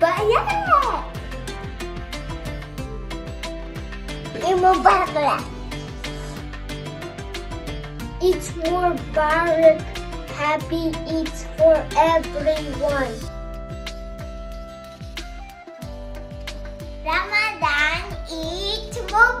But yeah! It's more barrack. It's more barrack. Happy eats for everyone. Ramadan eat more